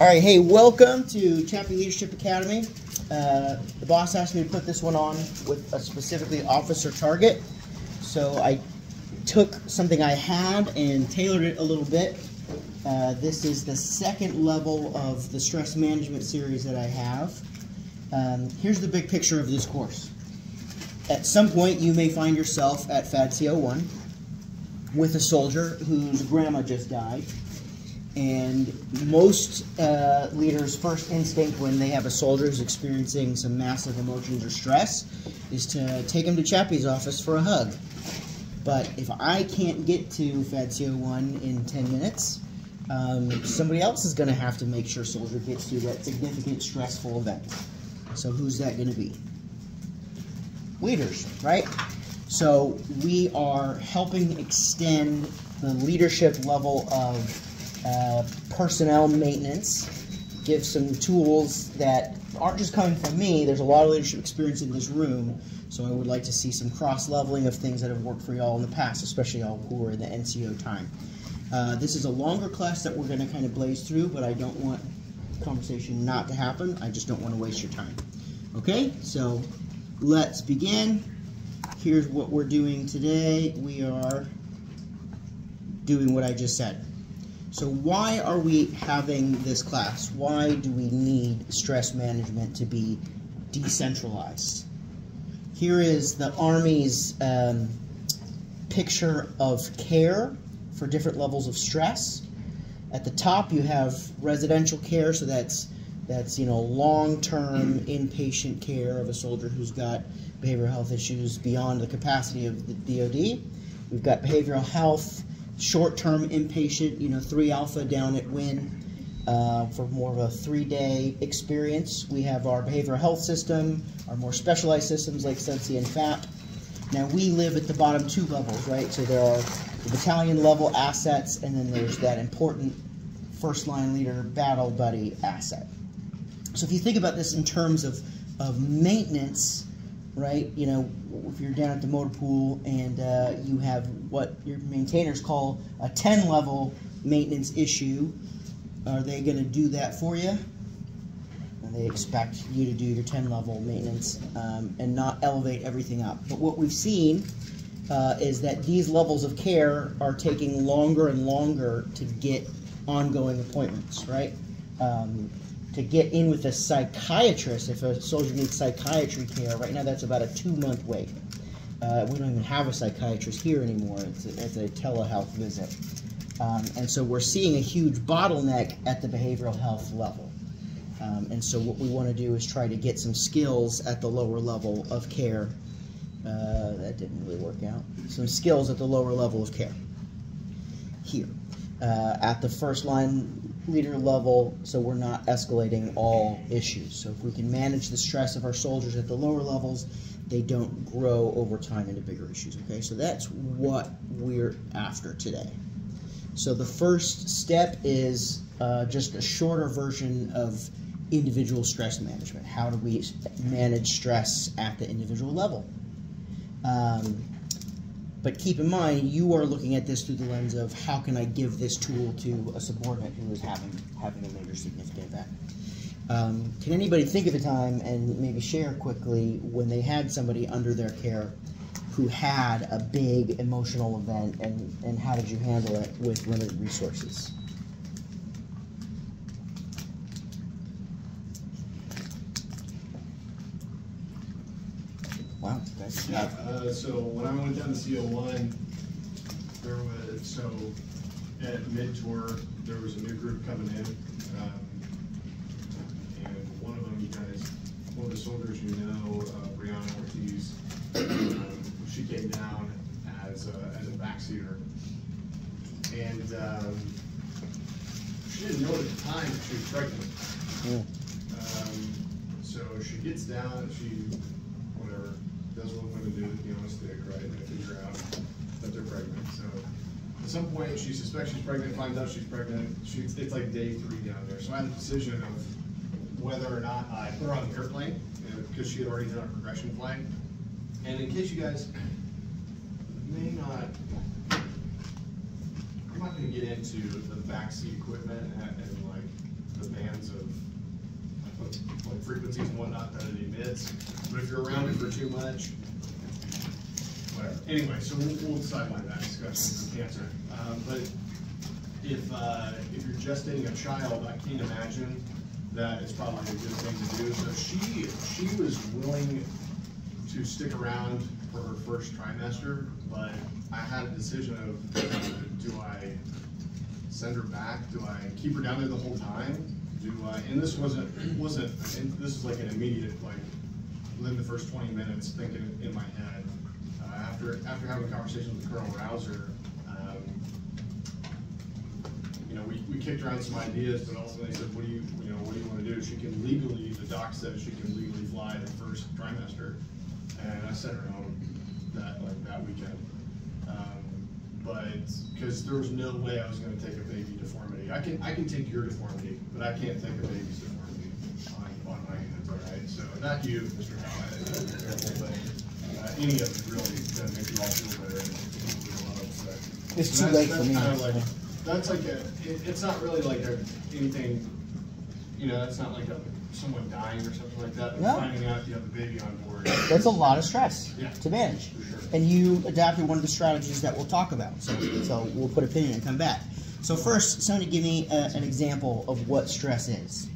All right, hey, welcome to Chappy Leadership Academy. Uh, the boss asked me to put this one on with a specifically officer target. So I took something I had and tailored it a little bit. Uh, this is the second level of the stress management series that I have. Um, here's the big picture of this course. At some point, you may find yourself at FADC 01 with a soldier whose grandma just died and most uh, leaders' first instinct when they have a soldier who's experiencing some massive emotions or stress is to take him to Chappy's office for a hug. But if I can't get to FADC 01 in 10 minutes, um, somebody else is going to have to make sure soldier gets to that significant stressful event. So who's that going to be? Leaders, right? So we are helping extend the leadership level of uh, personnel maintenance, give some tools that aren't just coming from me. There's a lot of leadership experience in this room, so I would like to see some cross-leveling of things that have worked for y'all in the past, especially y'all who are in the NCO time. Uh, this is a longer class that we're going to kind of blaze through, but I don't want conversation not to happen. I just don't want to waste your time. Okay, so let's begin. Here's what we're doing today. We are doing what I just said. So why are we having this class? Why do we need stress management to be decentralized? Here is the Army's um, picture of care for different levels of stress. At the top you have residential care, so that's that's you know long-term inpatient care of a soldier who's got behavioral health issues beyond the capacity of the DoD. We've got behavioral health short-term inpatient, you know, 3 alpha down at Winn uh, for more of a three-day experience. We have our behavioral health system, our more specialized systems like Sensi and FAP. Now we live at the bottom two levels, right? So there are the battalion level assets, and then there's that important first line leader battle buddy asset. So if you think about this in terms of, of maintenance, right? You know, if you're down at the motor pool and uh, you have what your maintainers call a 10 level maintenance issue, are they going to do that for you? And they expect you to do your 10 level maintenance um, and not elevate everything up. But what we've seen uh, is that these levels of care are taking longer and longer to get ongoing appointments, right? Um, to get in with a psychiatrist if a soldier needs psychiatry care. Right now, that's about a two month wait. Uh, we don't even have a psychiatrist here anymore. It's a, it's a telehealth visit. Um, and so we're seeing a huge bottleneck at the behavioral health level. Um, and so what we want to do is try to get some skills at the lower level of care. Uh, that didn't really work out. Some skills at the lower level of care here. Uh, at the first line leader level so we're not escalating all issues. So if we can manage the stress of our soldiers at the lower levels, they don't grow over time into bigger issues. Okay, so that's what we're after today. So the first step is uh, just a shorter version of individual stress management. How do we manage stress at the individual level? Um, but keep in mind, you are looking at this through the lens of how can I give this tool to a subordinate who is having having a major significant event. Um, can anybody think of a time and maybe share quickly when they had somebody under their care who had a big emotional event and, and how did you handle it with limited resources? Wow, that's Yeah, uh, so when I went down to CO1, there was, so at mid-tour, there was a new group coming in. um, And one of them, you guys, one of the soldiers you know, uh, Brianna Ortiz, um, she came down as a, as a backseater. And, um, she didn't know at the time that she was pregnant. Mm. Um, so she gets down, and she, does what women do, you know, stick, right, and figure out that they're pregnant, so. At some point, she suspects she's pregnant, finds out she's pregnant, she's, it's like day three down there, so I had a decision of whether or not I put her on the airplane, because she had already done a progression flight. And in case you guys may not, I'm not gonna get into the backseat equipment and, and like the band frequencies and whatnot that it emits. But if you're around it for too much, whatever. Anyway, so we'll, we'll sideline that discussion for cancer. Um, but if uh, if you're gestating a child, I can't imagine that it's probably a good thing to do. So she she was willing to stick around for her first trimester, but I had a decision of uh, do I send her back? Do I keep her down there the whole time? Do I? And this wasn't wasn't. And this is like an immediate like within the first 20 minutes thinking in my head. Uh, after after having a conversation with Colonel Rouser, um, you know, we, we kicked around some ideas, but ultimately said, what do you you know what do you want to do? She can legally, the doc says she can legally fly the first trimester, and I sent her home that like that weekend. Um, but because there was no way I was going to take a baby deformity. I can I can take your deformity, but I can't take a baby's deformity on, on my hands. All right, so not you, Mr. Howard, but uh, any of it really going to make you all feel better. And feel loved, so. It's So too that's- late for me. like- That's like a, it, it's not really like a, anything, you know, that's not like a, someone dying or something like that. but No. Finding out you have a baby on board. That's a lot of stress Yeah. to manage. For sure. And you adapted one of the strategies that we'll talk about. So, so we'll put a pin in and come back. So first, somebody give me a, an example of what stress is.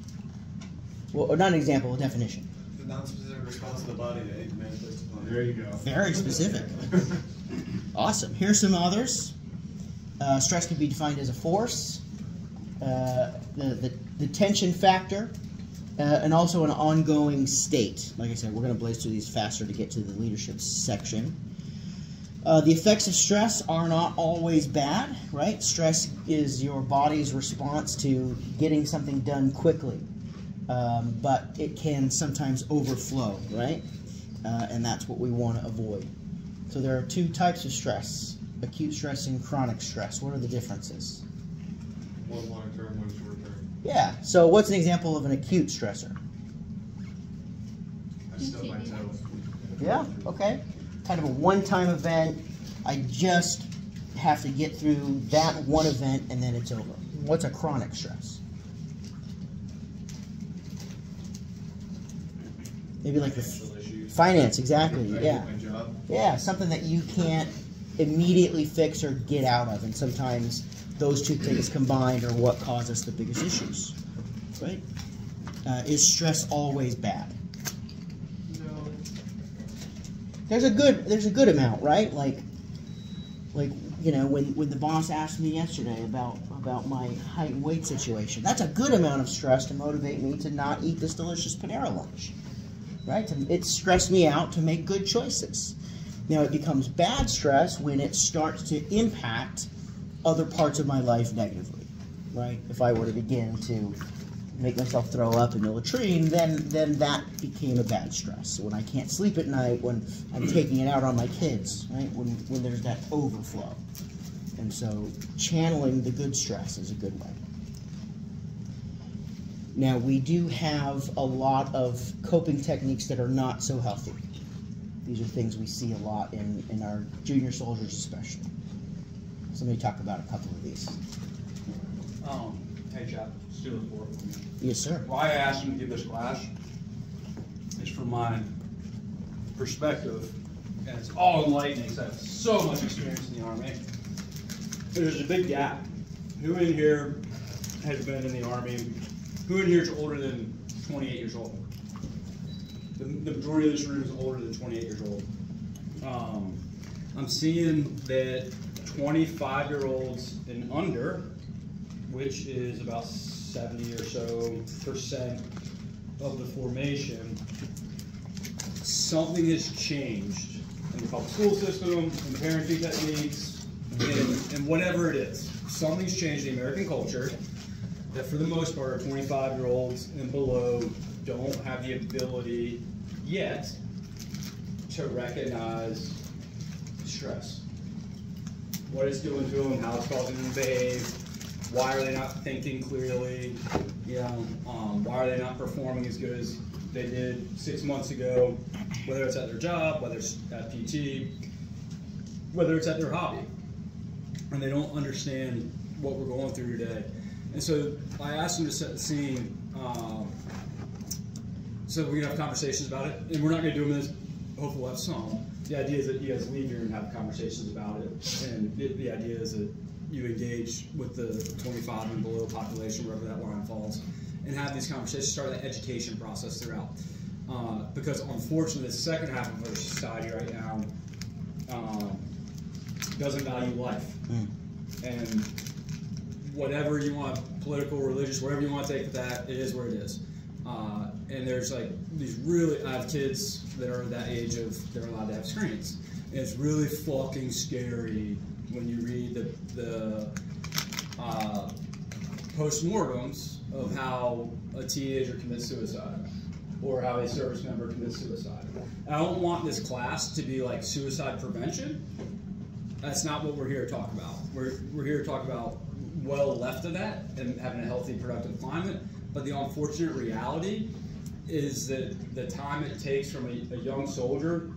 Well, or not an example, a definition. The non-specific response of the body to aid manifest upon There you go. Very specific. Awesome. Here's some others. Uh, stress can be defined as a force, uh, the, the, the tension factor, uh, and also an ongoing state. Like I said, we're going to blaze through these faster to get to the leadership section. Uh, the effects of stress are not always bad, right? Stress is your body's response to getting something done quickly, um, but it can sometimes overflow, right? Uh, and that's what we want to avoid. So there are two types of stress acute stress and chronic stress. What are the differences long term, one short term. Yeah, so what's an example of an acute stressor? I stubbed my toe. Yeah, okay. Kind of a one time event. I just have to get through that one event and then it's over. What's a chronic stress? Maybe like the financial issues. finance, exactly. Yeah. Yeah, something that you can't immediately fix or get out of, and sometimes those two things combined are what cause us the biggest issues. Right? Uh, is stress always bad? No. There's a good there's a good amount, right? Like like you know when when the boss asked me yesterday about about my height and weight situation, that's a good amount of stress to motivate me to not eat this delicious Panera lunch, right? It stressed me out to make good choices. Now it becomes bad stress when it starts to impact other parts of my life negatively, right? If I were to begin to make myself throw up in the latrine, then then that became a bad stress. So when I can't sleep at night, when I'm taking it out on my kids, right? When when there's that overflow. And so channeling the good stress is a good way. Now we do have a lot of coping techniques that are not so healthy. These are things we see a lot in, in our junior soldiers especially. Somebody talk about a couple of these. Um, hey Chap, Stuart Ford. For me. Yes, sir. Why I asked him to give this class is from my perspective, and it's all enlightening because I have so much experience in the Army. There's a big gap. Who in here has been in the Army? Who in here is older than 28 years old? The, the majority of this room is older than 28 years old. Um, I'm seeing that 25 year olds and under which is about 70 or so percent of the formation, something has changed in the public school system, in parenting techniques, and, whatever it is. Something's changed in the American culture that, for the most part, 25 year olds and below don't have the ability yet to recognize stress what it's doing to them, how it's causing them to behave, why are they not thinking clearly, you know, um, why are they not performing as good as they did six months ago, whether it's at their job, whether it's at PT, whether it's at their hobby. And they don't understand what we're going through today. And so I asked them to set the scene. Um, so we're gonna have conversations about it, and we're not gonna do them as. Hopefully, we'll have some. The idea is that you guys leave here and have conversations about it, and the, the idea is that you engage with the 25 and below population, wherever that line falls, and have these conversations. Start that education process throughout, uh, because unfortunately, the second half of our society right now um, doesn't value life, and whatever you want, political, religious, whatever you want to take that, it is where it is. Uh, and there's like these really, I have kids that are that age of they're allowed to have screens. And it's really fucking scary when you read the, the uh, postmortems of how a teenager commits suicide or how a service member commits suicide. I don't want this class to be like suicide prevention. That's not what we're here to talk about. We're, we're here to talk about well left of that and having a healthy, productive climate. But the unfortunate reality is that the time it takes from a, a young soldier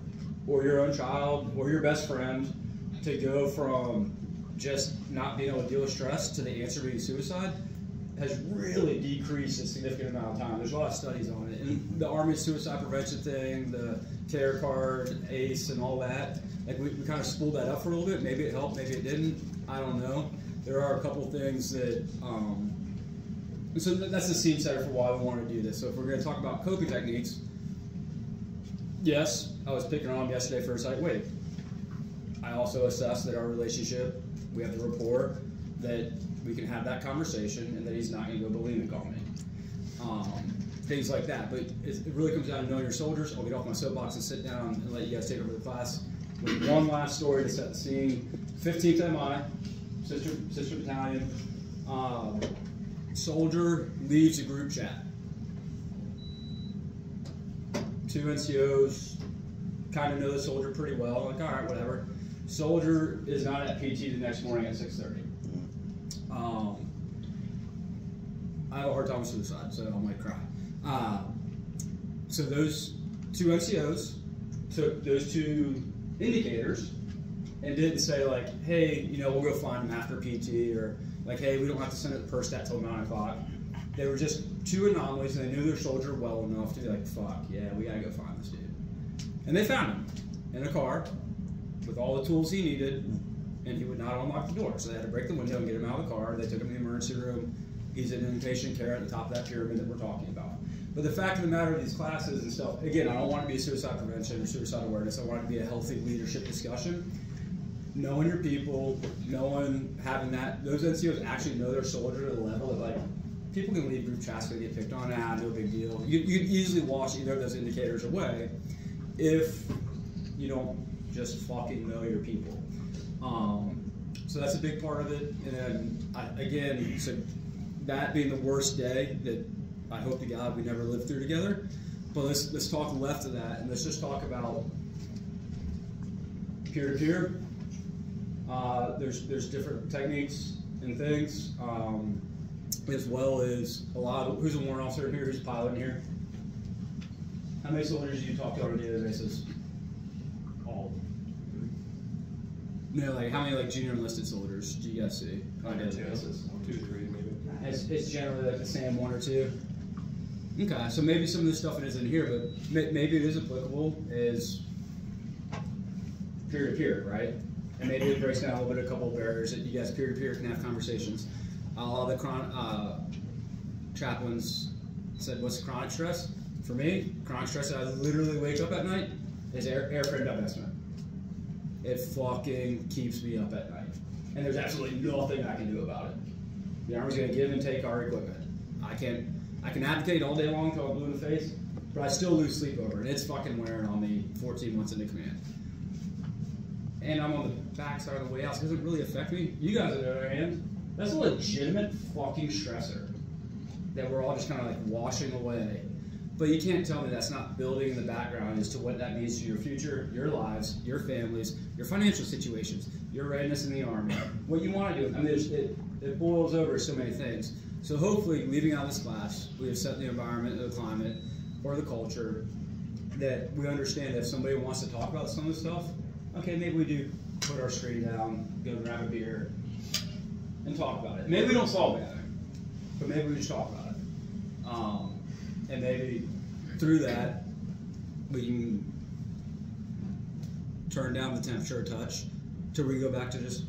or your own child or your best friend to go from just not being able to deal with stress to the answer being suicide has really decreased a significant amount of time. There's a lot of studies on it. And the Army suicide prevention thing, the care card, ACE, and all that, like we, we kind of spooled that up for a little bit. Maybe it helped, maybe it didn't. I don't know. There are a couple things that, um, so that's the scene setter for why we want to do this. So if we're going to talk about coping techniques, yes, I was picking on him yesterday for a second. Wait, I also assess that our relationship, we have the rapport, that we can have that conversation, and that he's not going to go bulimic on me. Um, things like that. But it, it really comes down to knowing your soldiers. I'll get off my soapbox and sit down and let you guys take over the class. With one last story to set the scene. 15th MI, sister sister battalion. Um, soldier leaves a group chat. Two NCOs kind of know the soldier pretty well. Like, all right, whatever. Soldier is not at PT the next morning at 6:30. Um, I have a hard time with suicide, so I might cry. Uh, so those two NCOs took those two indicators and didn't say like, hey, you know, we'll go find him after PT or like, hey, we don't have to send it PERSTAT till nine o'clock. They were just two anomalies, and they knew their soldier well enough to be like, fuck, yeah, we gotta go find this dude. And they found him in a car with all the tools he needed, and he would not unlock the door. So they had to break the window and get him out of the car. They took him to the emergency room. He's in inpatient care at the top of that pyramid that we're talking about. But the fact of the matter of these classes and stuff, again, I don't want to be a suicide prevention or suicide awareness. I want it to be a healthy leadership discussion. Knowing your people, knowing having that, those NCOs actually know their soldier to the level that like people can leave group chats and get picked on. Ah, no big deal. You you could easily wash either of those indicators away if you don't just fucking know your people. Um, so that's a big part of it. And then I, again, so that being the worst day that I hope to God we never live through together. But let's let's talk left of that, and let's just talk about peer to peer. There's there's different techniques and things, um, as well as a lot of who's a warrant officer in here, who's a pilot in here. How many soldiers do you talk to on a daily basis? All. No, like how many like junior enlisted soldiers do you guys see on a daily Two, basis? two, three, maybe. It's, it's generally like the same one or two. Okay, so maybe some of this stuff it isn't here, but maybe it is applicable is peer to peer, right? And maybe it breaks down a little bit of a couple of barriers that you guys peer to peer can have conversations. A lot of the chron- uh, chaplains said, "What's chronic stress?" For me, chronic stress I literally wake up at night is air, airframe divestment. It fucking keeps me up at night, and there's absolutely nothing I can do about it. The Army's going to give and take our equipment. I can I can advocate all day long until I'm blue in the face, but I still lose sleep over it. It's fucking wearing on me 14 months into command. And I'm on the backside of the way out, so it doesn't really affect me. You guys, on the other hand, that's a legitimate fucking stressor that we're all just kind of like washing away. But you can't tell me that's not building in the background as to what that means to your future, your lives, your families, your financial situations, your readiness in the army, what you want to do. I mean, it, it boils over so many things. So hopefully, leaving out this class, we have set the environment, the climate, or the culture that we understand that if somebody wants to talk about some of the stuff, okay, maybe we do put our screen down, go grab a beer, and talk about it. Maybe we don't solve anything, but maybe we just talk about it. Um, and maybe through that, we can turn down the temperature a touch till we go back to just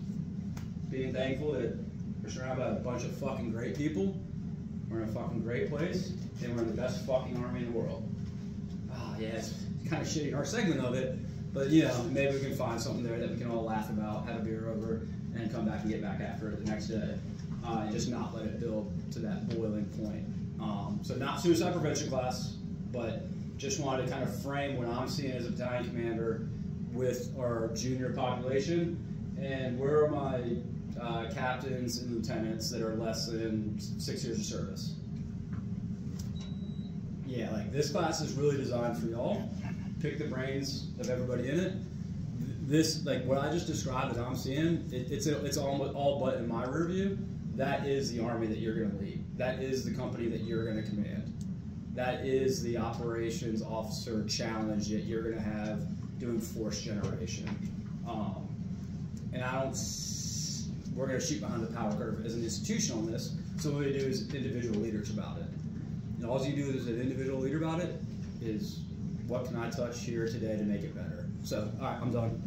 being thankful that we're surrounded by a bunch of fucking great people. We're in a fucking great place, and we're in the best fucking army in the world. Ah, yeah, it's kind of shitty our segment of it, but you know, maybe we can find something there that we can all laugh about, have a beer over, and come back and get back after it the next day, uh, and just not let it build to that boiling point. Um, so not suicide prevention class, but just wanted to kind of frame what I'm seeing as a battalion commander with our junior population, and where are my uh, captains and lieutenants that are less than six years of service. Yeah, like this class is really designed for y'all. Pick the brains of everybody in it. This, like what I just described that I'm seeing, it, it's a, it's all all but in my rear view. That is the army that you're going to lead. That is the company that you're going to command. That is the operations officer challenge that you're going to have doing force generation. Um, and I don't. We're going to shoot behind the power curve as an institution on this. So what we do is individual leaders about it. And all you do as an individual leader about it is what can I touch here today to make it better. So all right, I'm done.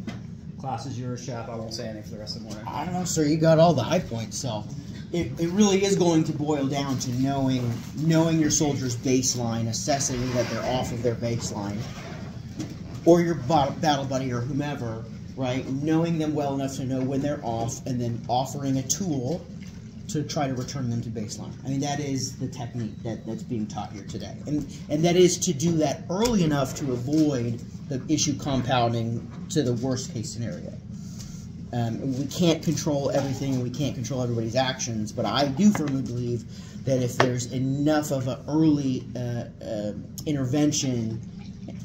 Class is yours, chap. I won't say anything for the rest of the morning. I don't know, sir. You got all the high points, so it, it really is going to boil down to knowing knowing your soldier's baseline, assessing that they're off of their baseline, or your battle buddy or whomever, right? Knowing them well enough to know when they're off, and then offering a tool to try to return them to baseline. I mean, that is the technique that, that's being taught here today, and and that is to do that early enough to avoid the issue compounding to the worst case scenario. Um, we can't control everything. We can't control everybody's actions, but I do firmly believe that if there's enough of an early uh, uh, intervention,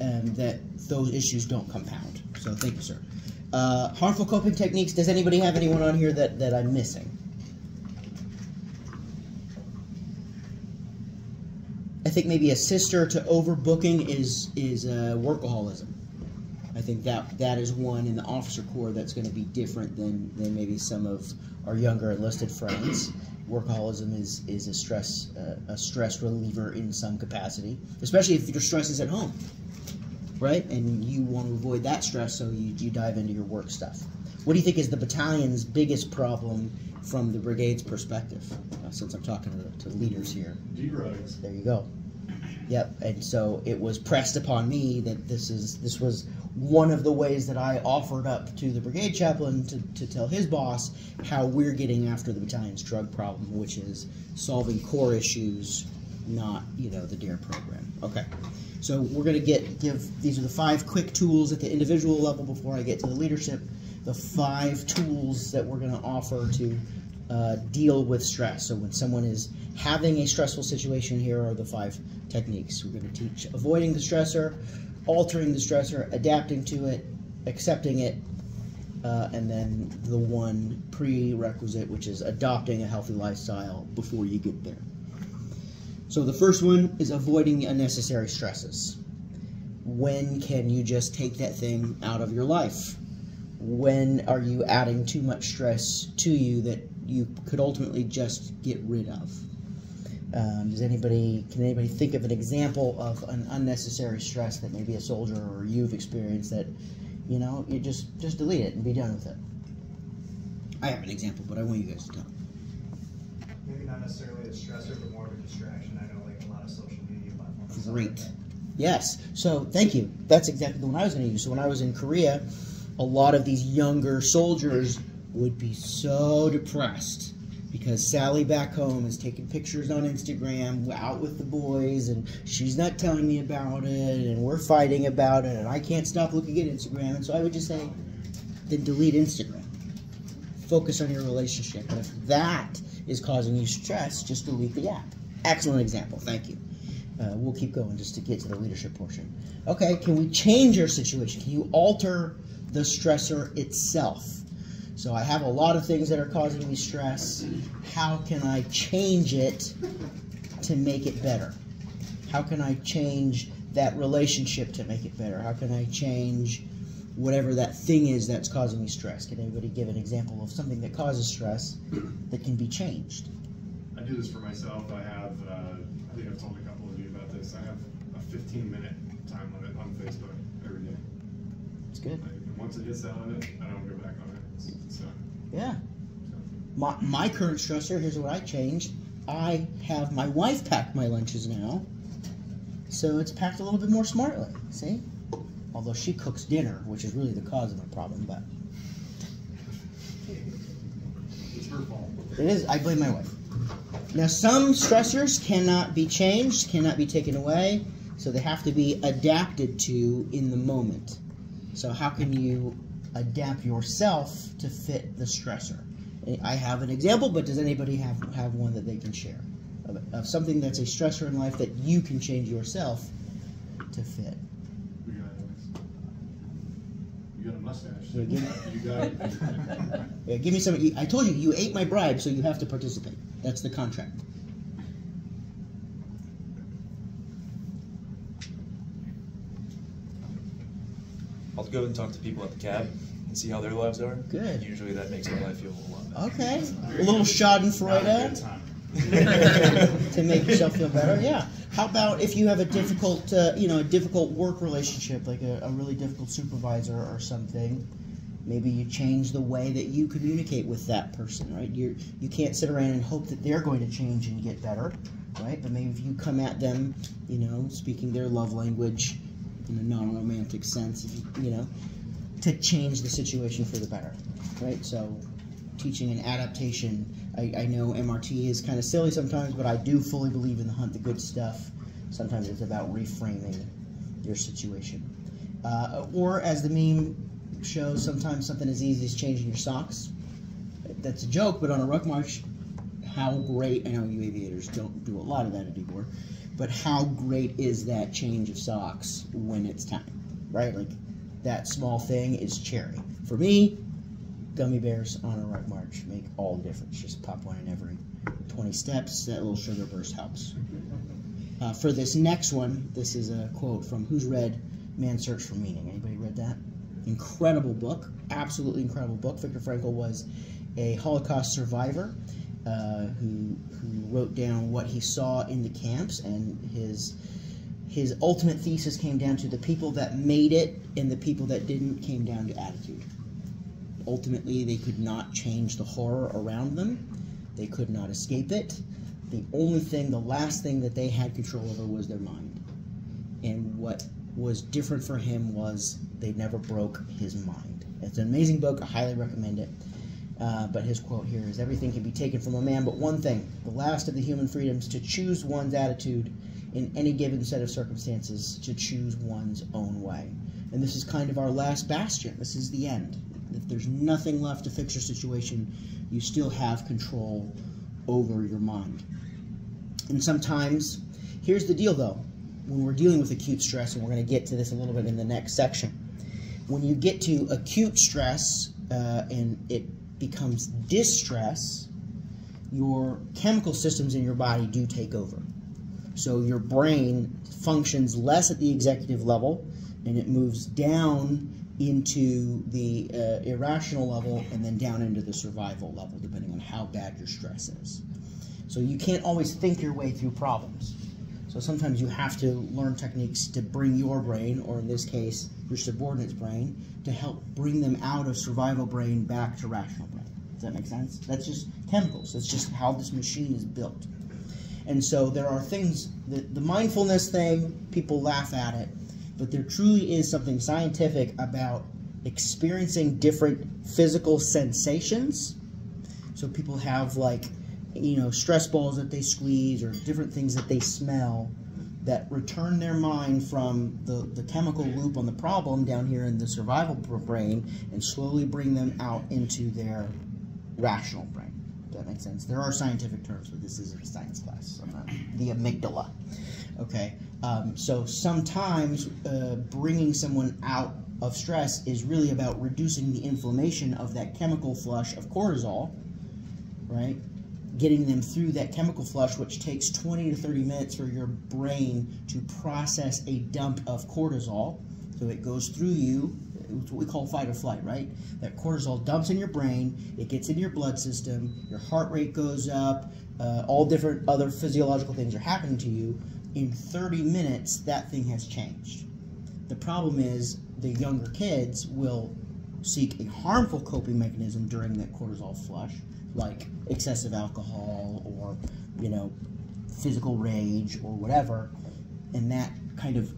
um, that those issues don't compound. So thank you, sir. Uh, harmful coping techniques. Does anybody have anyone on here that, that I'm missing? I think maybe a sister to overbooking is is uh, workaholism. I think that that is one in the officer corps that's going to be different than, than maybe some of our younger enlisted friends. Workaholism is is a stress uh, a stress reliever in some capacity, especially if your stress is at home, right? And you want to avoid that stress, so you, you dive into your work stuff. What do you think is the battalion's biggest problem from the brigade's perspective? Uh, since I'm talking to, to leaders here. D-rugs. There you go. Yep. And so it was pressed upon me that this is this was one of the ways that I offered up to the brigade chaplain to, to tell his boss how we're getting after the battalion's drug problem, which is solving core issues, not you know the DARE program. Okay. So we're gonna get give these are the five quick tools at the individual level before I get to the leadership. The five tools that we're gonna offer to uh, deal with stress. So when someone is having a stressful situation, here are the five techniques. We're going to teach avoiding the stressor, altering the stressor, adapting to it, accepting it, uh, and then the one prerequisite, which is adopting a healthy lifestyle before you get there. So the first one is avoiding unnecessary stresses. When can you just take that thing out of your life? When are you adding too much stress to you that you could ultimately just get rid of? Um, does anybody can anybody think of an example of an unnecessary stress that maybe a soldier or you've experienced that you know you just just delete it and be done with it? I have an example, but I want you guys to tell. Maybe not necessarily a stressor, but more of a distraction. I know like a lot of social media platforms. stuff like Great. Yes. So thank you. That's exactly the one I was going to use. So when I was in Korea, a lot of these younger soldiers would be so depressed because Sally back home is taking pictures on Instagram out with the boys and she's not telling me about it and we're fighting about it and I can't stop looking at Instagram. And so I would just say, then delete Instagram. Focus on your relationship. And if that is causing you stress, just delete the app. Excellent example. Thank you. Uh, we'll keep going just to get to the leadership portion. Okay, can we change your situation? Can you alter the stressor itself? So I have a lot of things that are causing me stress. How can I change it to make it better? How can I change that relationship to make it better? How can I change whatever that thing is that's causing me stress? Can anybody give an example of something that causes stress that can be changed? I do this for myself. I have, uh, I think I've told a couple of you about this. I have a 15 minute time limit on Facebook every day. It's good. And once it hits that limit, I don't go back on it. It's. Yeah. My, my current stressor, here's what I changed. I have my wife pack my lunches now. So it's packed a little bit more smartly. See? Although she cooks dinner, which is really the cause of the problem, but it's her fault. it is, I blame my wife. Now, some stressors cannot be changed, cannot be taken away, so they have to be adapted to in the moment. So, how can you adapt yourself to fit the stressor? I have an example, but does anybody have, have one that they can share of, of something that's a stressor in life that you can change yourself to fit? Got. You got a mustache. Yeah, give- You got. Yeah, give me some. I told you, you ate my bribe, so you have to participate. That's the contract. I'll go and talk to people at the cab and see how their lives are. Good. Usually that makes my life feel a whole lot better. Okay. A little Schadenfreude. time. to make yourself feel better. Yeah. How about if you have a difficult, uh, you know, a difficult work relationship, like a, a really difficult supervisor or something? Maybe you change the way that you communicate with that person, right? You you can't sit around and hope that they're going to change and get better, right? But maybe if you come at them, you know, speaking their love language in a non-romantic sense, you know, to change the situation for the better, right? So teaching an adaptation. I, I know MRT is kind of silly sometimes, but I do fully believe in the hunt the good stuff. Sometimes it's about reframing your situation. Uh, or as the meme shows, sometimes something as easy as changing your socks. That's a joke, but on a ruck march, how great, I know you aviators don't do a lot of that anymore, but how great is that change of socks when it's time, right? Like that small thing is cherry. For me, gummy bears on a ruck march make all the difference. Just pop one in every 20 steps. That little sugar burst helps. Uh, for this next one, this is a quote from Who's Read Man's Search for Meaning. Anybody read that? Incredible book, absolutely incredible book. Viktor Frankl was a Holocaust survivor Uh, who who wrote down what he saw in the camps, and his his ultimate thesis came down to the people that made it and the people that didn't came down to attitude. Ultimately they could not change the horror around them. They could not escape it. The only thing the last thing that they had control over was their mind. And what was different for him was they never broke his mind. It's an amazing book. I highly recommend it uh, but his quote here is everything can be taken from a man but one thing the last of the human freedoms to choose one's attitude in any given set of circumstances to choose one's own way. And this is kind of our last bastion. This is the end. If there's nothing left to fix your situation, you still have control over your mind. And sometimes, here's the deal though, when we're dealing with acute stress, and we're going to get to this a little bit in the next section, when you get to acute stress uh, and it becomes distress, your chemical systems in your body do take over. So your brain functions less at the executive level and it moves down into the uh, irrational level and then down into the survival level, depending on how bad your stress is. So you can't always think your way through problems. So sometimes you have to learn techniques to bring your brain, or in this case, your subordinate's brain, to help bring them out of survival brain back to rational brain. Does that make sense? That's just chemicals. That's just how this machine is built. And so there are things, the, the mindfulness thing, people laugh at it, but there truly is something scientific about experiencing different physical sensations. So people have like, you know, stress balls that they squeeze or different things that they smell that return their mind from the, the chemical loop on the problem down here in the survival brain and slowly bring them out into their rational brain. That make sense? There are scientific terms, but this isn't a science class. Not the amygdala. Okay, um, so sometimes uh, bringing someone out of stress is really about reducing the inflammation of that chemical flush of cortisol, right? Getting them through that chemical flush, which takes 20 to 30 minutes for your brain to process a dump of cortisol. So it goes through you, it's what we call fight or flight, right? That cortisol dumps in your brain, it gets in your blood system, your heart rate goes up, uh, all different other physiological things are happening to you in 30 minutes, that thing has changed. The problem is the younger kids will seek a harmful coping mechanism during that cortisol flush, like excessive alcohol or, you know, physical rage or whatever, and that kind of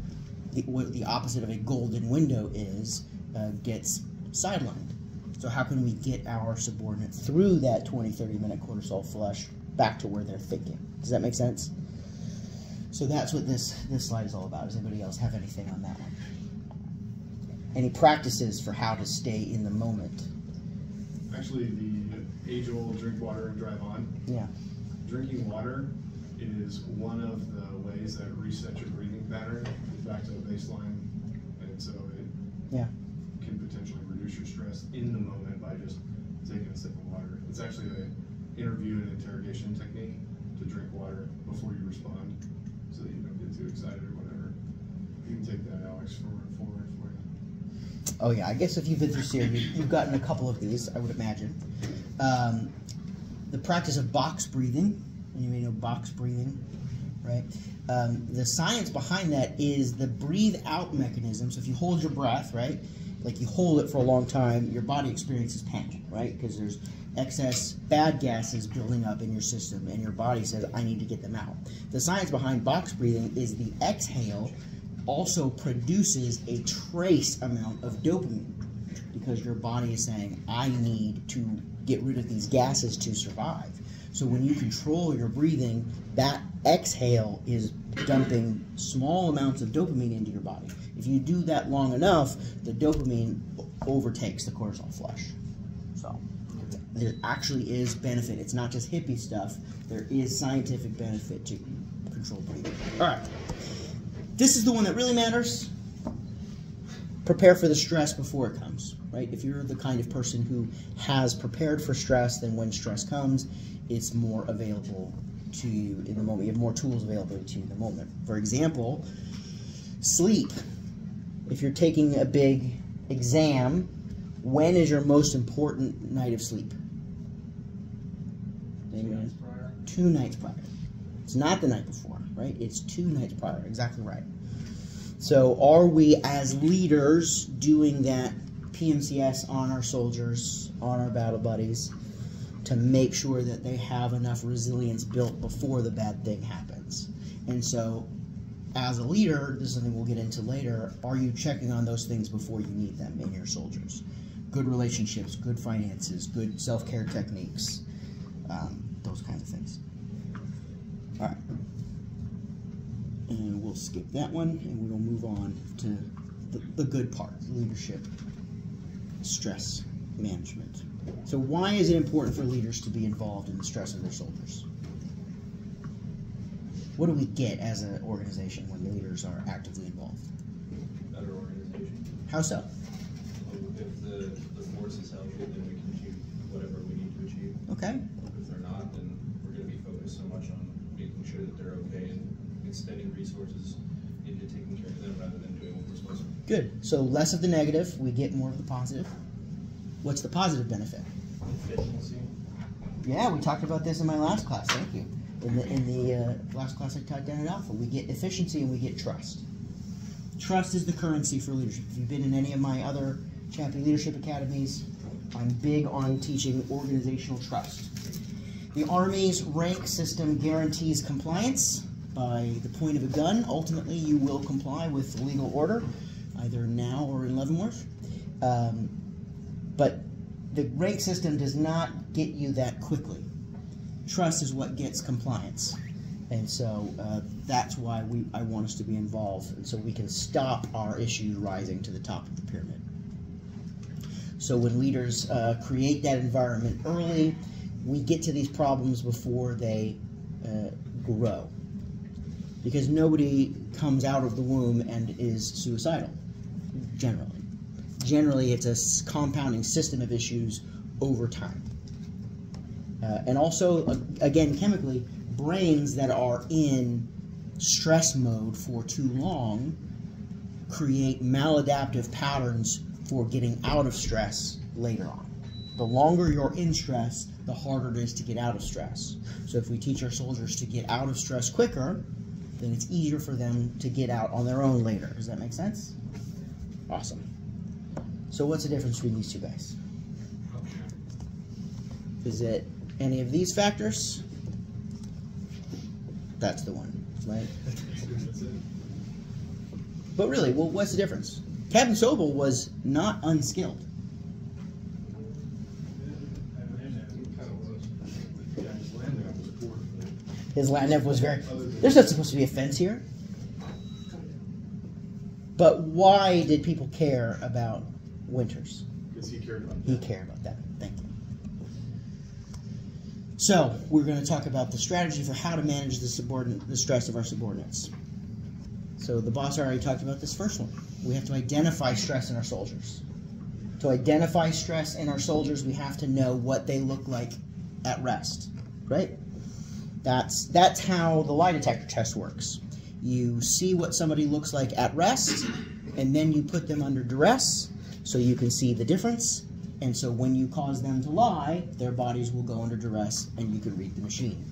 the, what the opposite of a golden window is uh, gets sidelined. So how can we get our subordinate through that 20, 30 minute cortisol flush back to where they're thinking? Does that make sense? So that's what this this slide is all about. Does anybody else have anything on that one? Any practices for how to stay in the moment? Actually, the age-old drink water and drive on. Yeah. Drinking water is one of the ways that resets your breathing pattern back to the baseline, and so it Yeah. can potentially reduce your stress in the moment by just taking a sip of water. It's actually an interview and interrogation technique to drink water before you respond, so that you don't get too excited or whatever. You can take that, Alex, for. Oh yeah, I guess if you've been through SERE, you, you've gotten a couple of these, I would imagine. Um, the practice of box breathing. and you may know box breathing, right? Um, the science behind that is the breathe out mechanism. So if you hold your breath, right, like you hold it for a long time, your body experiences pain, right? Because there's excess bad gases building up in your system, and your body says, "I need to get them out." The science behind box breathing is the exhale also produces a trace amount of dopamine because your body is saying, I need to get rid of these gases to survive. So when you control your breathing, that exhale is dumping small amounts of dopamine into your body. If you do that long enough, the dopamine overtakes the cortisol flush. So there actually is benefit. It's not just hippie stuff. There is scientific benefit to controlled breathing. All right. This is the one that really matters. Prepare for the stress before it comes, right? If you're the kind of person who has prepared for stress, then when stress comes, it's more available to you in the moment. You have more tools available to you in the moment. For example, sleep. If you're taking a big exam, when is your most important night of sleep? Amen. Two nights prior. It's not the night before, right? It's two nights prior. Exactly right. So, are we as leaders doing that PMCS on our soldiers, on our battle buddies, to make sure that they have enough resilience built before the bad thing happens? And so, as a leader, this is something we'll get into later. Are you checking on those things before you need them in your soldiers? Good relationships, good finances, good self care techniques, um, those kinds of things. All right. And we'll skip that one and we'll move on to the, the good part leadership, stress management. So, why is it important for leaders to be involved in the stress of their soldiers? What do we get as an organization when leaders are actively involved? better organization. How so? If the, the force is healthy, then we can achieve whatever we need to achieve. Okay. If they're not, then we're gonna be focused so much on making sure that they're okay and expending resources into taking care of them rather than doing what we're supposed to. Good. So, less of the negative, we get more of the positive. What's the positive benefit? Efficiency. Yeah, we talked about this in my last class. Thank you. In the in the uh, last class I taught down at Alpha, we get efficiency and we get trust. Trust is the currency for leadership. If you've been in any of my other champion leadership academies, I'm big on teaching organizational trust. The Army's rank system guarantees compliance by the point of a gun. Ultimately, you will comply with the legal order, either now or in Leavenworth. Um, but the rank system does not get you that quickly. Trust is what gets compliance, and so uh, that's why we I want us to be involved, and so we can stop our issues rising to the top of the pyramid. So when leaders uh, create that environment early, we get to these problems before they uh, grow, because nobody comes out of the womb and is suicidal, generally generally it's a compounding system of issues over time. Uh, and also, again, chemically, brains that are in stress mode for too long create maladaptive patterns for getting out of stress later on. The longer you're in stress, the harder it is to get out of stress. So, if we teach our soldiers to get out of stress quicker, then it's easier for them to get out on their own later. Does that make sense? Awesome. So what's the difference between these two guys? Is it any of these factors? That's the one, right? But really, well, what's the difference? Captain Sobel was not unskilled. His nav was very. There's not supposed to be a fence here. But why did people care about Winters? Because he cared about He cared about that. Thank you. So we're going to talk about the strategy for how to manage the subordinate, the stress of our subordinates. So the boss already talked about this first one. We have to identify stress in our soldiers. To identify stress in our soldiers, we have to know what they look like at rest, right? That's that's how the lie detector test works. You see what somebody looks like at rest, and then you put them under duress so you can see the difference. And so when you cause them to lie, their bodies will go under duress and you can read the machine.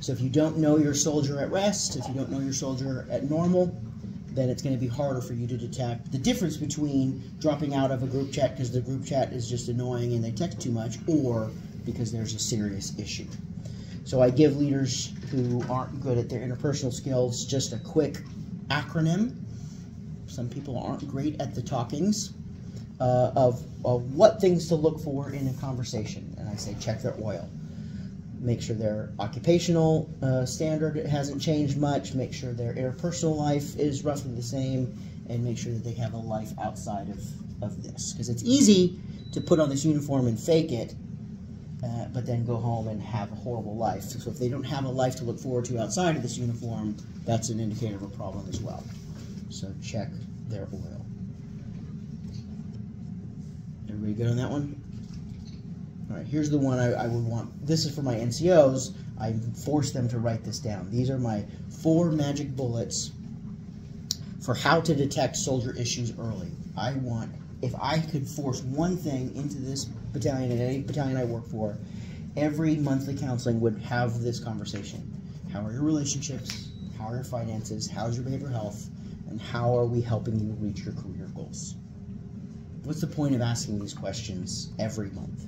So if you don't know your soldier at rest, if you don't know your soldier at normal, then it's going to be harder for you to detect the difference between dropping out of a group chat because the group chat is just annoying and they text too much, or because there's a serious issue. So I give leaders who aren't good at their interpersonal skills just a quick acronym. Some people aren't great at the talkings uh, of, of what things to look for in a conversation. And I say check their oil. Make sure their occupational uh, standard hasn't changed much. Make sure their interpersonal life is roughly the same. And make sure that they have a life outside of, of this. Because it's easy to put on this uniform and fake it, uh, but then go home and have a horrible life. So if they don't have a life to look forward to outside of this uniform, that's an indicator of a problem as well. So check their oil. Everybody good on that one? All right, here's the one I, I would want. This is for my NCOs. I force them to write this down. These are my four magic bullets for how to detect soldier issues early. I want, if I could force one thing into this battalion and any battalion I work for, every monthly counseling would have this conversation. How are your relationships? How are your finances? How's your behavioral health? And how are we helping you reach your career goals? What's the point of asking these questions every month?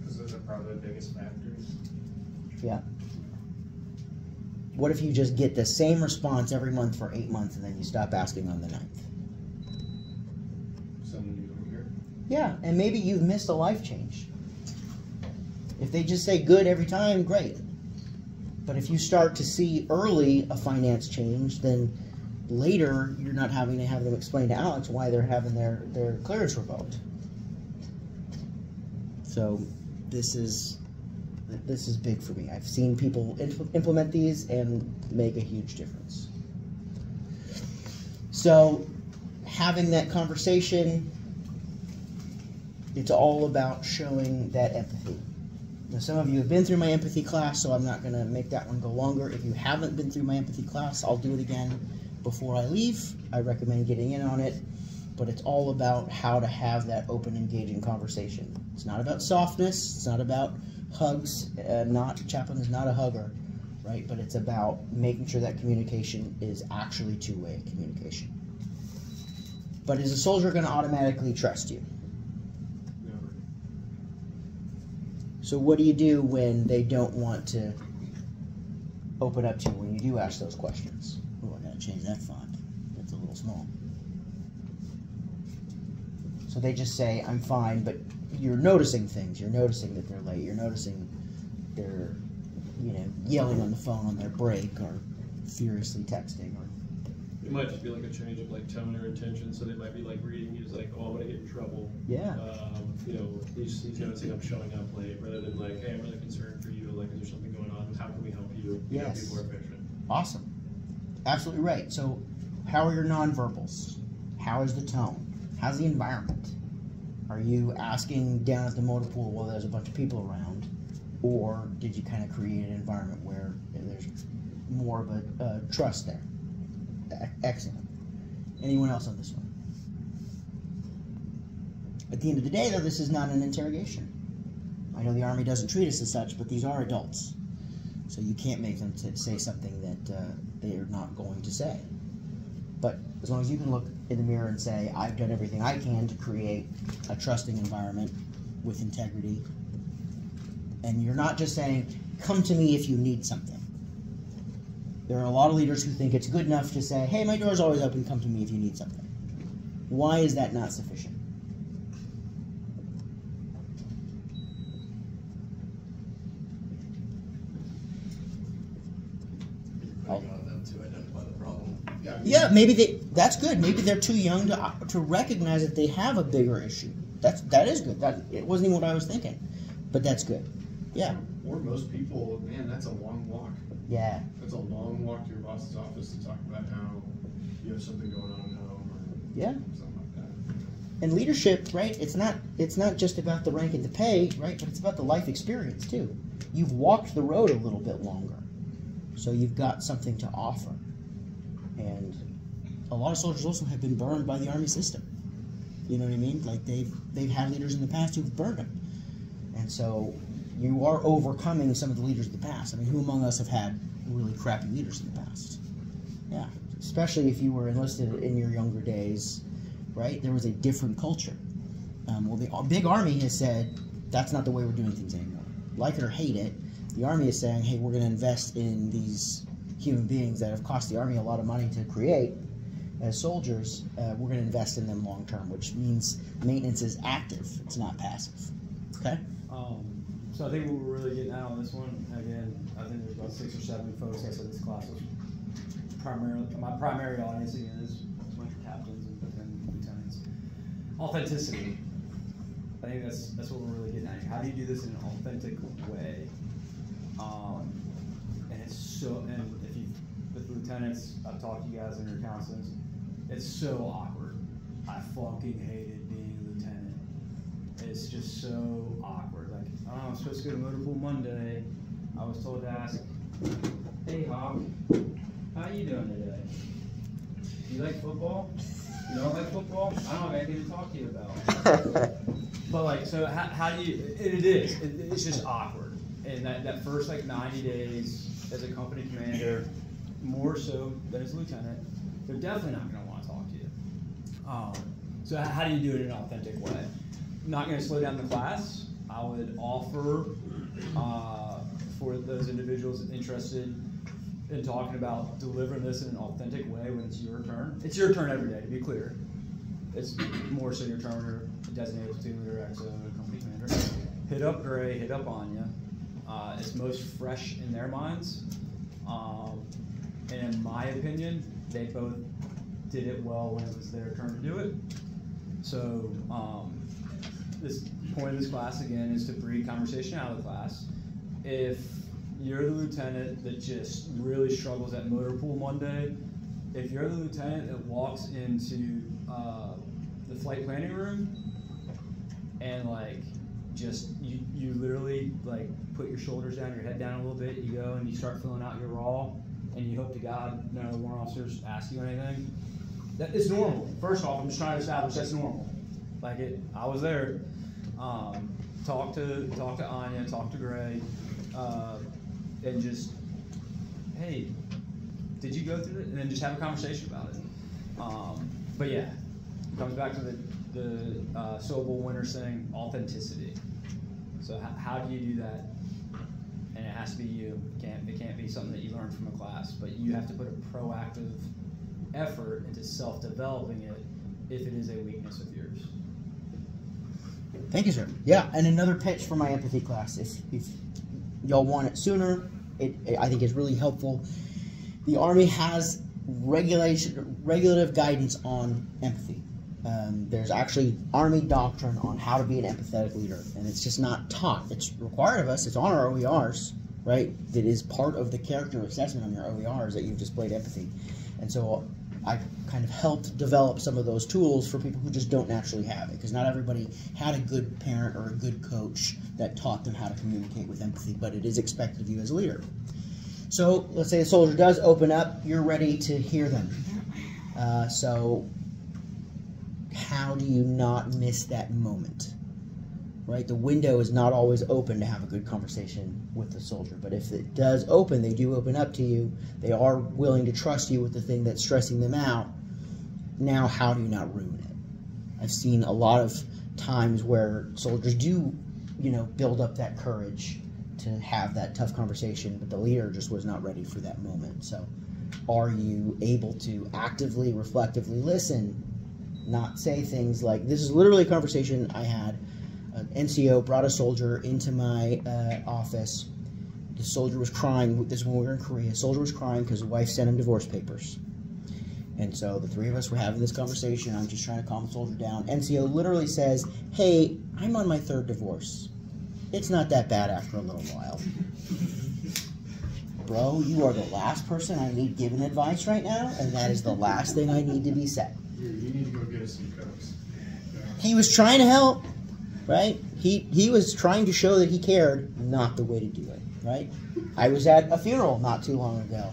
Because those are probably the biggest factors. Yeah. What if you just get the same response every month for eight months and then you stop asking on the ninth? Someone you don't hear. Yeah, and maybe you've missed a life change. If they just say good every time, great. But if you start to see early a finance change, then later you're not having to have them explain to Alex why they're having their, their clearance revoked. So this is this is big for me. I've seen people impl- implement these and make a huge difference. So having that conversation it's all about showing that empathy. Now, some of you have been through my empathy class, so I'm not going to make that one go longer. If you haven't been through my empathy class, I'll do it again before I leave. I recommend getting in on it, but it's all about how to have that open, engaging conversation. It's not about softness, it's not about hugs. Uh, not Chaplain is not a hugger, right? But it's about making sure that communication is actually two-way communication. But is a soldier going to automatically trust you? Never. So what do you do when they don't want to open up to you when you do ask those questions? Oh, I gotta change that font. That's a little small. So they just say, I'm fine, but you're noticing things. You're noticing that they're late. You're noticing they're, you know, yelling on the phone on their break or furiously texting It might just be like a change of like tone or intention, so they might be like reading you as like, oh, I'm gonna get in trouble. yeah. Um, you know, he's, he's noticing I'm showing up late, rather than like, hey, I'm really concerned for you, like, is there something going on, how can we help you? You know, Yes. More efficient. Awesome. Absolutely right. So, how are your nonverbals? How is the tone? How's the environment? Are you asking down at the motor pool while there's a bunch of people around? Or did you kind of create an environment where there's more of a uh, trust there? Excellent. Anyone else on this one? At the end of the day, though, this is not an interrogation. I know the Army doesn't treat us as such, but these are adults. So you can't make them say something that uh, they are not going to say. But as long as you can look in the mirror and say, I've done everything I can to create a trusting environment with integrity, and you're not just saying, come to me if you need something. There are a lot of leaders who think it's good enough to say, hey, my door's always open, come to me if you need something. Why is that not sufficient? Putting on them to identify the problem. Yeah, maybe they. That's good. Maybe they're too young to to recognize that they have a bigger issue. That's that is good. That it wasn't even what I was thinking, but that's good. Yeah, Or most people, man, that's a long walk. Yeah, That's a long walk to your boss's office to talk about how you have something going on at home or yeah. something like that. And leadership, right? It's not it's not just about the rank and the pay, right? But it's about the life experience too. You've walked the road a little bit longer, so you've got something to offer. And a lot of soldiers also have been burned by the army system. You know what I mean? Like they've they've had leaders in the past who've burned them, and so you are overcoming some of the leaders of the past. I mean, who among us have had really crappy leaders in the past? Yeah, especially if you were enlisted in your younger days, right? There was a different culture. Um, well, the big army has said that's not the way we're doing things anymore. Like it or hate it, the army is saying, hey, we're going to invest in these human beings that have cost the army a lot of money to create as soldiers. Uh, we're going to invest in them long term, which means maintenance is active; it's not passive. Okay. Um, so I think we're really getting at on this one, again, I think there's about six or seven folks that said this class was primarily, my primary audience again is of captains and, lieutenants. Authenticity. I think that's that's what we're really getting at. How do you do this in an authentic way? Um, and it's so, and if you, with lieutenants, I've talked to you guys in your counselings, it's so awkward. I fucking hated being a lieutenant. It's just so awkward. I'm supposed to go to motor pool Monday. I was told to ask, hey Hawk, how you doing today? You like football? You don't like football? I don't have anything to talk to you about. But like, so how, how do you? It, it is. It, it's just awkward. And that, that first like 90 days as a company commander, more so than as a lieutenant, they're definitely not going to want to talk to you. Um, so how, how do you do it in an authentic way? Not going to slow down the class. I would offer uh, for those individuals interested in talking about delivering this in an authentic way when it's your turn. It's your turn every day, to be clear. It's more so your turn when you're designated platoon leader, XO, company commander. Hit up Gray, hit up Anya. Uh, it's most fresh in their minds. Um, and in my opinion, they both did it well when it was their turn to do it. So, um, this point of this class again is to breed conversation out of the class. If you're the lieutenant that just really struggles at motor pool Monday, if you're the lieutenant that walks into uh, the flight planning room and like just you, you literally like put your shoulders down, your head down a little bit, you go and you start filling out your raw, and you hope to God none of the warrant officers ask you anything. That is normal. First off, I'm just trying to establish that's normal. Like it, I was there. Um, talk to talk to Anya, talk to Gray, uh, and just hey, did you go through it? And then just have a conversation about it. Um, but yeah, comes back to the the uh, Sobel Winters thing, authenticity. So h- how do you do that? And it has to be you. It can't it can't be something that you learn from a class, but you have to put a proactive effort into self-developing it if it is a weakness of yours. Thank you, sir. Yeah, and another pitch for my empathy class. If, if y'all want it sooner, it, it I think is really helpful. The Army has regulation, regulative guidance on empathy. Um, there's actually Army doctrine on how to be an empathetic leader, and it's just not taught. It's required of us. It's on our OERs, right? It is part of the character assessment on your OERs that you've displayed empathy, and so I kind of helped develop some of those tools for people who just don't naturally have it, because not everybody had a good parent or a good coach that taught them how to communicate with empathy, but it is expected of you as a leader. So let's say a soldier does open up, you're ready to hear them. Uh, so how do you not miss that moment? Right? The window is not always open to have a good conversation with the soldier, but if it does open, they do open up to you. They are willing to trust you with the thing that's stressing them out. Now, how do you not ruin it? I've seen a lot of times where soldiers do, you know, build up that courage to have that tough conversation, but the leader just was not ready for that moment. So, are you able to actively, reflectively listen? Not say things like, This is literally a conversation I had an NCO brought a soldier into my uh, office. The soldier was crying. This is when we were in Korea. The soldier was crying because his wife sent him divorce papers. And so the three of us were having this conversation. I'm just trying to calm the soldier down. NCO literally says, Hey, I'm on my third divorce. It's not that bad after a little while. Bro, you are the last person I need giving advice right now, and that is the last thing I need to be said. You, you need to go get us some cokes. He was trying to help right? He he was trying to show that he cared, not the way to do it, right? I was at a funeral not too long ago,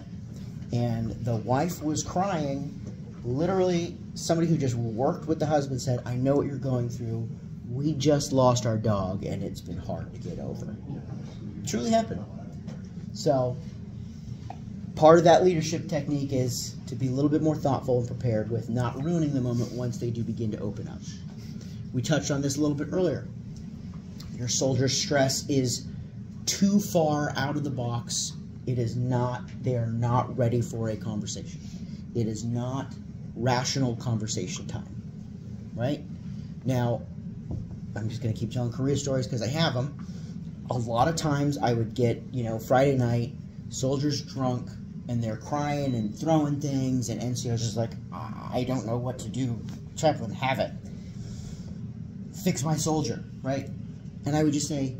and the wife was crying. Literally, somebody who just worked with the husband said, "I know what you're going through. We just lost our dog, and it's been hard to get over." truly happened. So, part of that leadership technique is to be a little bit more thoughtful and prepared with not ruining the moment once they do begin to open up. We touched on this a little bit earlier. Your soldier's stress is too far out of the box. It is not, they are not ready for a conversation. It is not rational conversation time. Right? Now, I'm just going to keep telling Korea stories because I have them. A lot of times I would get, you know, Friday night, soldiers drunk, and they're crying and throwing things, and NCO's just like, ah, I don't know what to do. Chaplain, have it fix my soldier, right? And I would just say,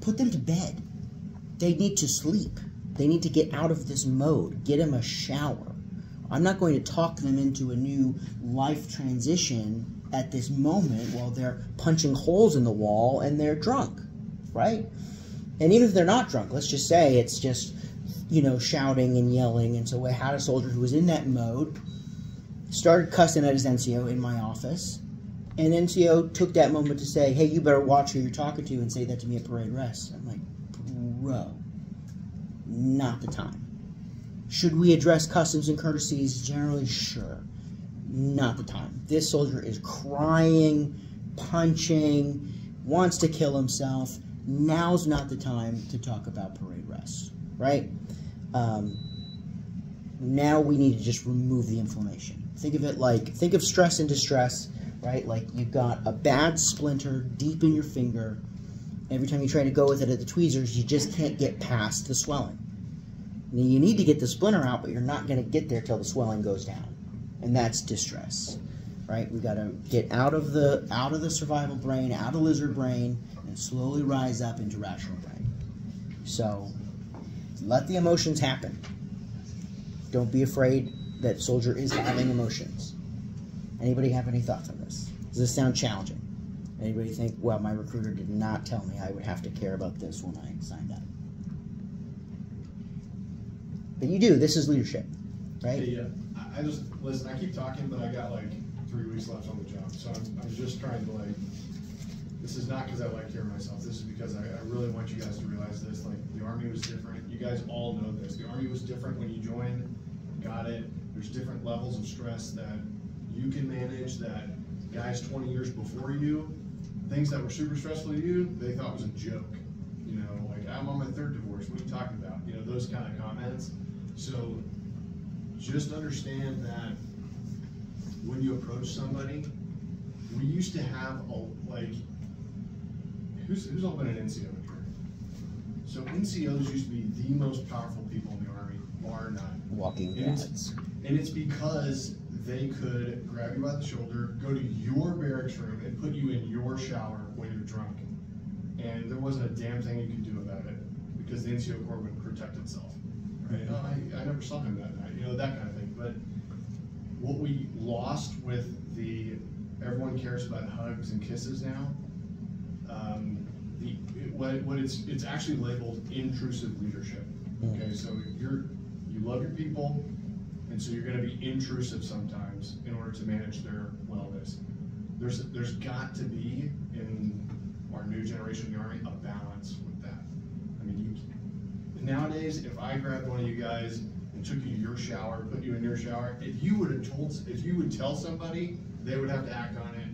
put them to bed. They need to sleep. They need to get out of this mode. Get them a shower. I'm not going to talk them into a new life transition at this moment while they're punching holes in the wall and they're drunk, right? And even if they're not drunk, let's just say it's just, you know, shouting and yelling. And so I had a soldier who was in that mode, started cussing at his NCO in my office, and NCO took that moment to say, hey, you better watch who you're talking to and say that to me at parade rest. I'm like, bro, not the time. Should we address customs and courtesies? Generally, sure. Not the time. This soldier is crying, punching, wants to kill himself. Now's not the time to talk about parade rest, right? Um, now we need to just remove the inflammation. Think of it like, think of stress and distress right? Like you've got a bad splinter deep in your finger. Every time you try to go with it at the tweezers, you just can't get past the swelling. Now, you need to get the splinter out, but you're not going to get there till the swelling goes down, and that's distress, right? We got to get out of the out of the survival brain, out of lizard brain, and slowly rise up into rational brain. So, let the emotions happen. Don't be afraid that soldier is having emotions. Anybody have any thoughts on this? Does this sound challenging? Anybody think, well, my recruiter did not tell me I would have to care about this when I signed up? But you do. This is leadership, right? Yeah, I- I just, listen, I keep talking, but I got like three weeks left on the job, so I'm, I'm just trying to like, this is not because I like hearing myself, this is because I, I really want you guys to realize this, like, the Army was different, you guys all know this, the Army was different when you joined, got it, there's different levels of stress that you can manage that guys 20 years before you, things that were super stressful to you, they thought was a joke. You know, like, I'm on my third divorce, what are you talking about? You know, those kind of comments. So just understand that when you approach somebody, we used to have a, like, who's, who's all been an NCO here? So NCOs used to be the most powerful people in the Army, bar none. Walking dads. And it's because they could grab you by the shoulder, go to your barracks room, and put you in your shower when you're drunk. And there wasn't a damn thing you could do about it because the NCO Corps would protect itself. Right? Oh, I, I never saw him that night, you know, that kind of thing. But what we lost with the everyone cares about hugs and kisses now, um, the, what, what it's, it's actually labeled intrusive leadership. Okay, so you're, you love your people, and so you're gonna be intrusive sometimes in order to manage their wellness. There's, there's got to be, in our new generation in the Army, a balance with that. I mean, you, nowadays, if I grabbed one of you guys and took you to your shower, put you in your shower, if you would have told, if you would tell somebody, they would have to act on it,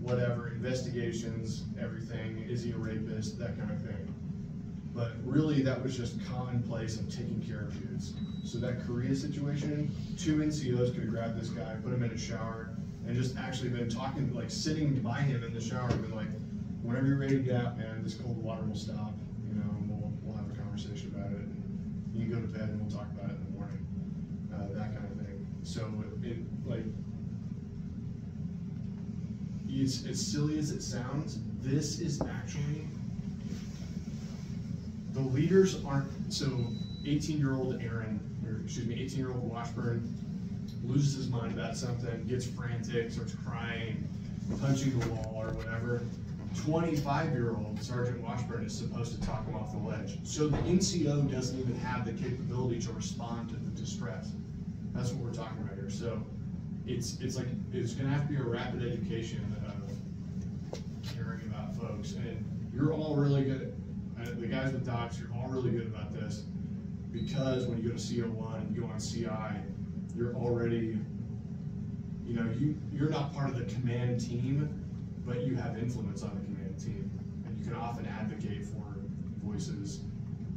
whatever, investigations, everything, is he a rapist, that kind of thing. But really, that was just commonplace of taking care of dudes. So that Korea situation, two NCOs could have grabbed this guy, put him in a shower, and just actually been talking, like sitting by him in the shower, been like, whenever you're ready to get out, man, this cold water will stop, you know, we'll, we'll have a conversation about it. And you can go to bed and we'll talk about it in the morning, uh, that kind of thing. So it, like, it's as silly as it sounds, this is actually the leaders aren't so 18 year old Aaron, or excuse me, 18 year old Washburn loses his mind about something, gets frantic, starts crying, punching the wall or whatever. 25 year old Sergeant Washburn is supposed to talk him off the ledge. So the NCO doesn't even have the capability to respond to the distress. That's what we're talking about here. So it's it's like it's gonna have to be a rapid education of caring about folks. And you're all really good the guys with docs, you're all really good about this because when you go to CO1, and you go on CI, you're already, you know, you, you're not part of the command team, but you have influence on the command team. And you can often advocate for voices.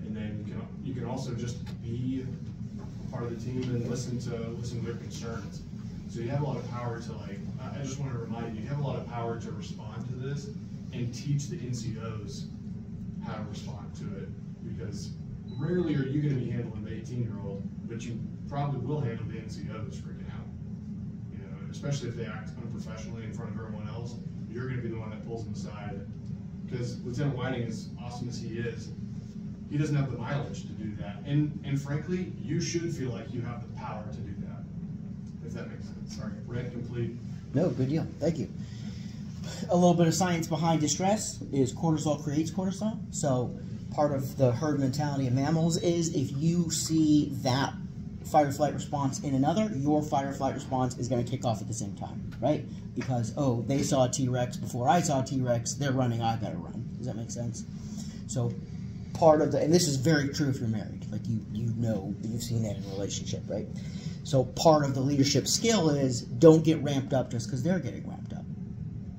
And then you can, you can also just be part of the team and listen to, listen to their concerns. So you have a lot of power to like, I just want to remind you, you have a lot of power to respond to this and teach the NCOs how to respond to it because rarely are you going to be handling the 18 year old, but you probably will handle the NCOs freaking out. You know, especially if they act unprofessionally in front of everyone else, you're going to be the one that pulls them aside. Because Lieutenant Whiting, as awesome as he is, he doesn't have the mileage to do that. And and frankly, you should feel like you have the power to do that. If that makes sense. Sorry, rant complete. No, good deal. Thank you. A little bit of science behind distress is cortisol creates cortisol. So part of the herd mentality of mammals is if you see that fight or flight response in another, your fight or flight response is going to kick off at the same time, right? Because, oh, they saw a T Rex before I saw a T Rex, they're running, I better run. Does that make sense? So, part of the, and this is very true if you're married, like you, you know, you've seen that in a relationship, right? So, part of the leadership skill is don't get ramped up just because they're getting ramped.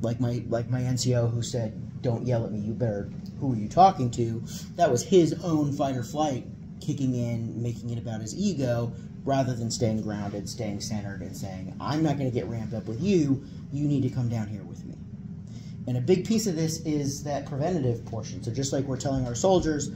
Like my, like my NCO who said, don't yell at me, you better, who are you talking to? That was his own fight or flight kicking in, making it about his ego, rather than staying grounded, staying centered, and saying, I'm not going to get ramped up with you, you need to come down here with me. And a big piece of this is that preventative portion. So just like we're telling our soldiers,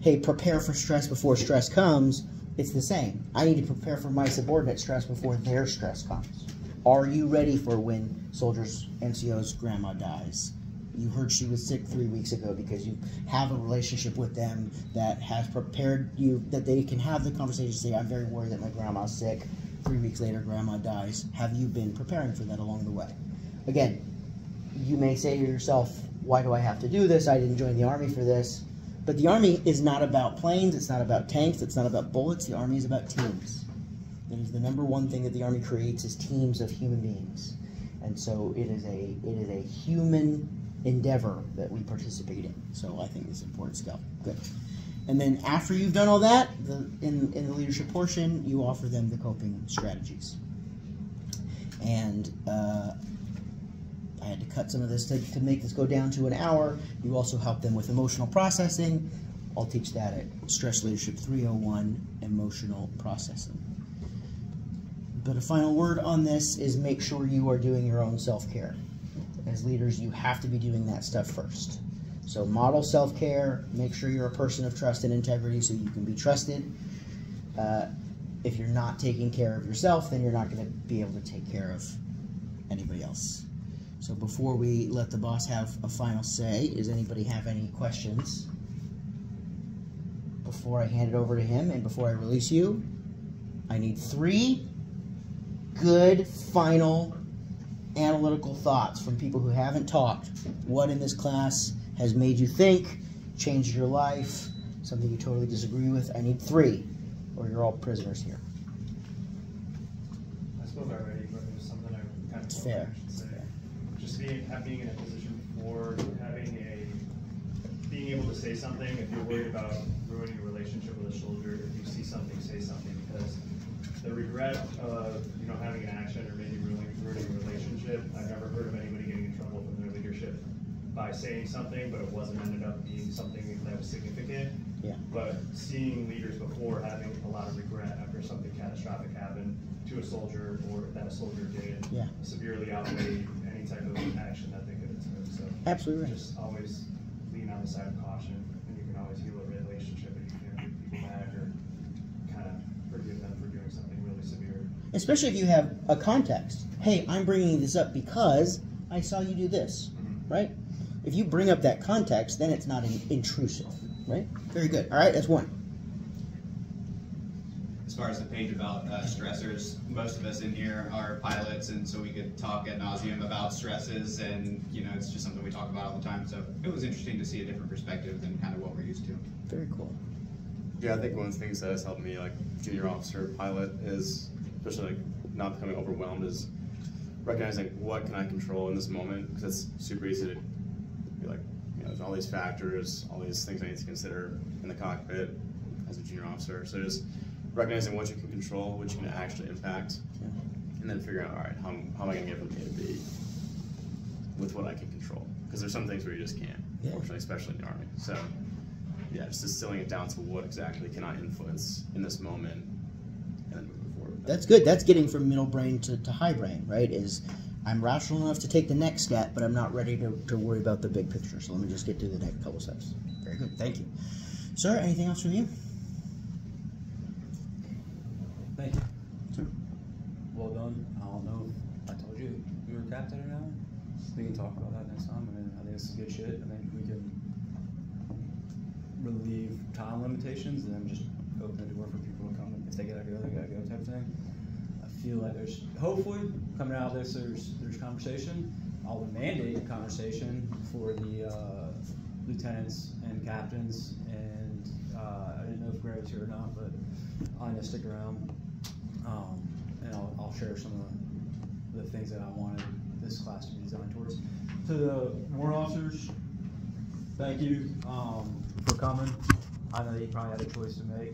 hey, prepare for stress before stress comes, it's the same. I need to prepare for my subordinate stress before their stress comes. Are you ready for when soldiers, NCO's grandma dies? you heard she was sick three weeks ago because you have a relationship with them that has prepared you that they can have the conversation say i'm very worried that my grandma's sick. Three weeks later grandma dies. Have you been preparing for that along the way? Again you may say to yourself why do i have to do this? I didn't join the army for this. But the army is not about planes. It's not about tanks. It's not about bullets. The army is about teams it is the number one thing that the army creates is teams of human beings and so it is a it is a human endeavor that we participate in. So I think it's important skill. Good. And then after you've done all that, the, in, in the leadership portion, you offer them the coping strategies. And uh, I had to cut some of this to, to make this go down to an hour. You also help them with emotional processing. I'll teach that at Stress Leadership 301, Emotional Processing. But a final word on this is make sure you are doing your own self-care as leaders, you have to be doing that stuff first. So model self-care, make sure you're a person of trust and integrity so you can be trusted. Uh, if you're not taking care of yourself, then you're not going to be able to take care of anybody else. So before we let the boss have a final say, does anybody have any questions? Before I hand it over to him and before I release you, I need three good final analytical thoughts from people who haven't talked. What in this class has made you think, changed your life, something you totally disagree with? I need three, or you're all prisoners here. I spoke already, but there's something I kind of. Fair. say. Just being, being in a position before, having a being able to say something, if you're worried about ruining a relationship with a soldier, if you see something, say something, because the regret of, you know, having an action or maybe ruining, ruining a relationship, I've never heard of anybody getting in trouble from their leadership by saying something, but it wasn't ended up being something that was significant. Yeah. But seeing leaders before having a lot of regret after something catastrophic happened to a soldier or that a soldier did Yeah. severely outweigh any type of action that they could have took, so. Absolutely right. Just always lean on the side of caution, and you can always heal a relationship if you can get people back or kind of forgive them for something really severe. Especially if you have a context. Hey, I'm bringing this up because I saw you do this, right? If you bring up that context, then it's not in- intrusive, right? Very good. All right, that's one. as far as the page about uh, stressors, most of us in here are pilots, and so we could talk ad nauseum about stresses, and you know, it's just something we talk about all the time. So it was interesting to see a different perspective than kind of what we're used to. Very cool. Yeah, I think one of the things that has helped me, like junior officer pilot, is especially like not becoming overwhelmed, is recognizing what can I control in this moment because it's super easy to be like, you know, there's all these factors, all these things I need to consider in the cockpit as a junior officer. So just recognizing what you can control, what you can actually impact, and then figuring out, all right, how, how am I going to get from A to B with what I can control? Because there's some things where you just can't, Yeah. unfortunately, especially in the army. So yeah, just distilling it down to what exactly can I influence in this moment, and then moving forward. That's good. That's getting from middle brain to, to high brain, right? Is I'm rational enough to take the next step, but I'm not ready to, to worry about the big picture. So let me just get to the next couple steps. Very good. Thank you. Sir, anything else from you? Thank you. Well done. I don't know if I told you we were captain or not. We can talk about that next time. I mean, I think this is good shit. I think we can relieve time limitations and then just open the door for people to come. If they gotta go, they gotta go type thing. I feel like there's, hopefully, coming out of this, there's, there's conversation. I'll mandate conversation for the, uh, lieutenants and captains and, uh, I didn't know if Greg was here or not, but I'm gonna stick around. Um, and I'll, I'll share some of the things that I wanted this class to be designed towards. To the warrant officers, thank you, um, for coming. I know you probably had a choice to make.